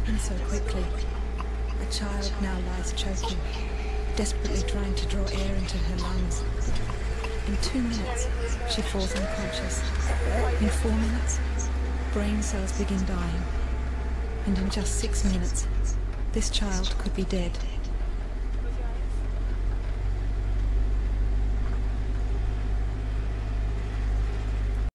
happened so quickly. A child now lies choking, desperately trying to draw air into her lungs. In two minutes, she falls unconscious. In four minutes, brain cells begin dying. And in just six minutes, this child could be dead.